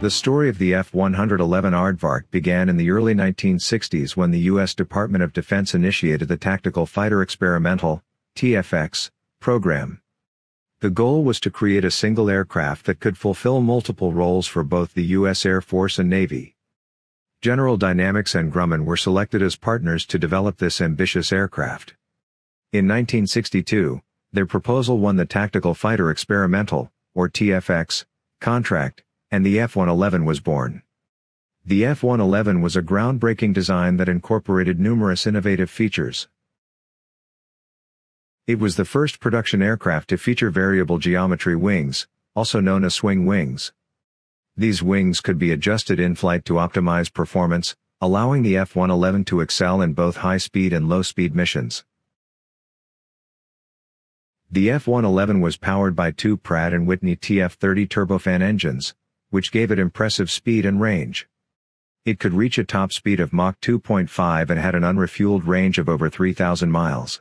The story of the F-111 Aardvark began in the early 1960s when the U.S. Department of Defense initiated the Tactical Fighter Experimental, TFX, program. The goal was to create a single aircraft that could fulfill multiple roles for both the U.S. Air Force and Navy. General Dynamics and Grumman were selected as partners to develop this ambitious aircraft. In 1962, their proposal won the Tactical Fighter Experimental, or TFX, contract, and the F-111 was born. The F-111 was a groundbreaking design that incorporated numerous innovative features. It was the first production aircraft to feature variable geometry wings, also known as swing wings. These wings could be adjusted in flight to optimize performance, allowing the F-111 to excel in both high-speed and low-speed missions. The F-111 was powered by two Pratt & Whitney TF-30 turbofan engines, which gave it impressive speed and range. It could reach a top speed of Mach 2.5 and had an unrefueled range of over 3,000 miles.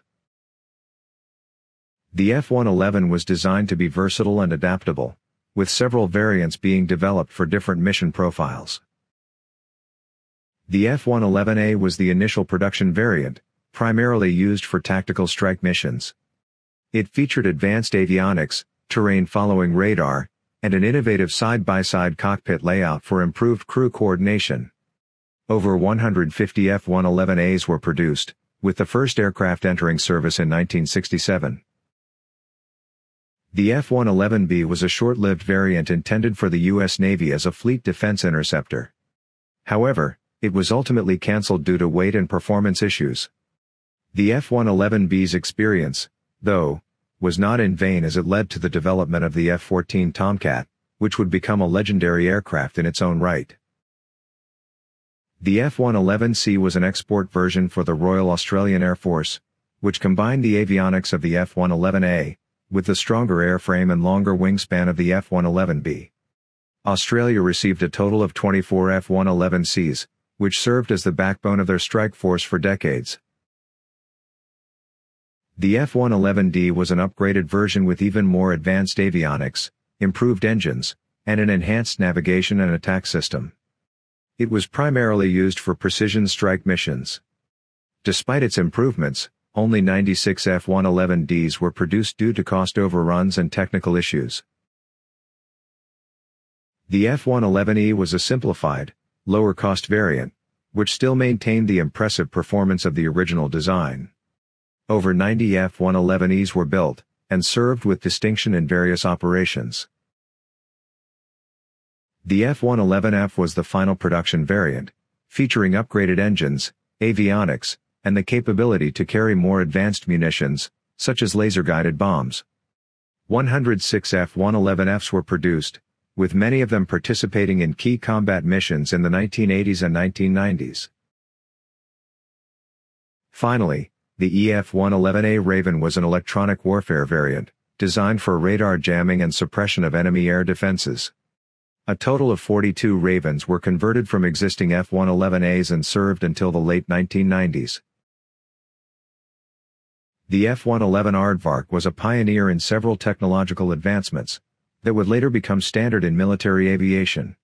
The F-111 was designed to be versatile and adaptable, with several variants being developed for different mission profiles. The F-111A was the initial production variant, primarily used for tactical strike missions. It featured advanced avionics, terrain-following radar, and an innovative side-by-side cockpit layout for improved crew coordination. Over 150 F-111As were produced, with the first aircraft entering service in 1967. The F-111B was a short-lived variant intended for the U.S. Navy as a fleet defense interceptor. However, it was ultimately cancelled due to weight and performance issues. The F-111B's experience, though, was not in vain as it led to the development of the F-14 Tomcat, which would become a legendary aircraft in its own right. The F-111C was an export version for the Royal Australian Air Force, which combined the avionics of the F-111A, with the stronger airframe and longer wingspan of the F-111B. Australia received a total of 24 F-111Cs, which served as the backbone of their strike force for decades. The F-111D was an upgraded version with even more advanced avionics, improved engines, and an enhanced navigation and attack system. It was primarily used for precision strike missions. Despite its improvements, only 96 F-111Ds were produced due to cost overruns and technical issues. The F-111E was a simplified, lower-cost variant, which still maintained the impressive performance of the original design. Over 90 F-111Es were built, and served with distinction in various operations. The F-111F was the final production variant, featuring upgraded engines, avionics, and the capability to carry more advanced munitions, such as laser-guided bombs. 106 F-111Fs were produced, with many of them participating in key combat missions in the 1980s and 1990s. Finally, the EF-111A Raven was an electronic warfare variant, designed for radar jamming and suppression of enemy air defenses. A total of 42 Ravens were converted from existing F-111As and served until the late 1990s. The F-111 Aardvark was a pioneer in several technological advancements that would later become standard in military aviation.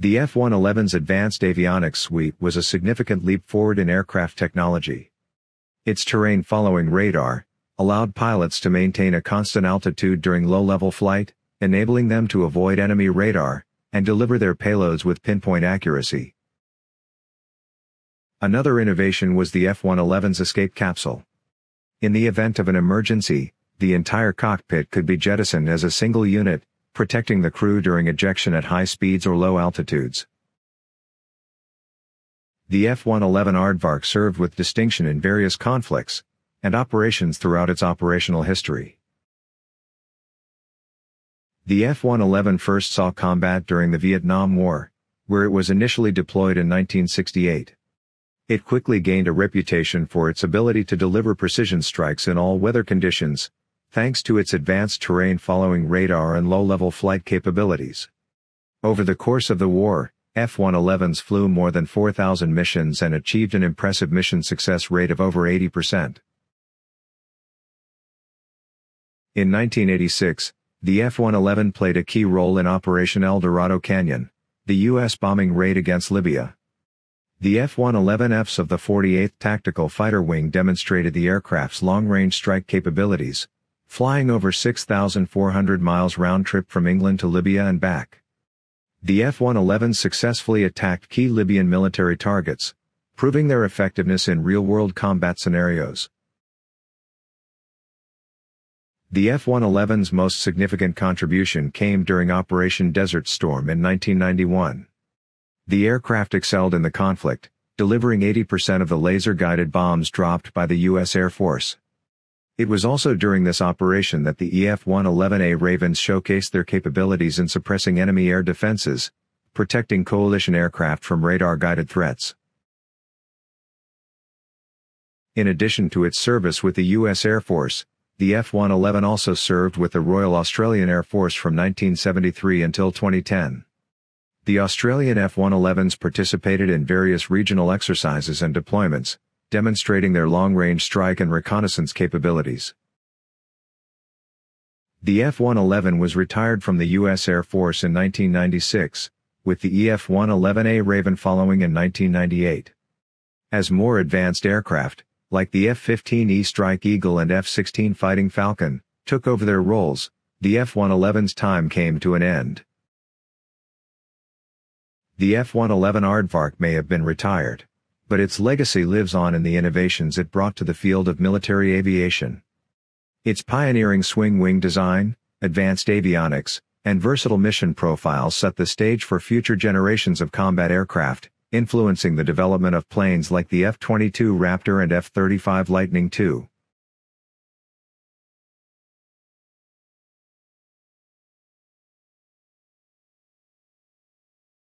The F-111's advanced avionics suite was a significant leap forward in aircraft technology. Its terrain-following radar allowed pilots to maintain a constant altitude during low-level flight, enabling them to avoid enemy radar and deliver their payloads with pinpoint accuracy. Another innovation was the F-111's escape capsule. In the event of an emergency, the entire cockpit could be jettisoned as a single unit, protecting the crew during ejection at high speeds or low altitudes. The F-111 Aardvark served with distinction in various conflicts and operations throughout its operational history. The F-111 first saw combat during the Vietnam War, where it was initially deployed in 1968. It quickly gained a reputation for its ability to deliver precision strikes in all weather conditions, thanks to its advanced terrain-following radar and low-level flight capabilities. Over the course of the war, F-111s flew more than 4,000 missions and achieved an impressive mission success rate of over 80%. In 1986, The F-111 played a key role in Operation El Dorado Canyon, the U.S. bombing raid against Libya. The F-111Fs of the 48th Tactical Fighter Wing demonstrated the aircraft's long-range strike capabilities, flying over 6,400 miles round-trip from England to Libya and back. The F-111 successfully attacked key Libyan military targets, proving their effectiveness in real-world combat scenarios. The F-111's most significant contribution came during Operation Desert Storm in 1991. The aircraft excelled in the conflict, delivering 80% of the laser-guided bombs dropped by the U.S. Air Force. It was also during this operation that the EF-111A Ravens showcased their capabilities in suppressing enemy air defenses, protecting coalition aircraft from radar-guided threats. In addition to its service with the U.S. Air Force, the F-111 also served with the Royal Australian Air Force from 1973 until 2010. The Australian F-111s participated in various regional exercises and deployments, demonstrating their long-range strike and reconnaissance capabilities. The F-111 was retired from the U.S. Air Force in 1996, with the EF-111A Raven following in 1998. As more advanced aircraft, like the F-15E Strike Eagle and F-16 Fighting Falcon, took over their roles, the F-111's time came to an end. The F-111 Aardvark may have been retired, but its legacy lives on in the innovations it brought to the field of military aviation. Its pioneering swing wing design, advanced avionics, and versatile mission profiles set the stage for future generations of combat aircraft, influencing the development of planes like the F-22 Raptor and F-35 Lightning II.